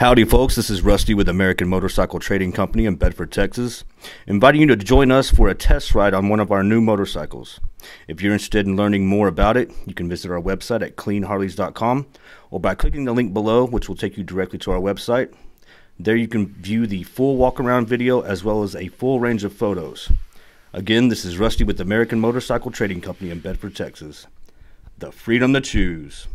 Howdy, folks. This is Rusty with American Motorcycle Trading Company in Bedford, Texas, inviting you to join us for a test ride on one of our new motorcycles. If you're interested in learning more about it, you can visit our website at cleanharleys.com or by clicking the link below, which will take you directly to our website. There you can view the full walk around video as well as a full range of photos. Again, this is Rusty with American Motorcycle Trading Company in Bedford, Texas. The freedom to choose.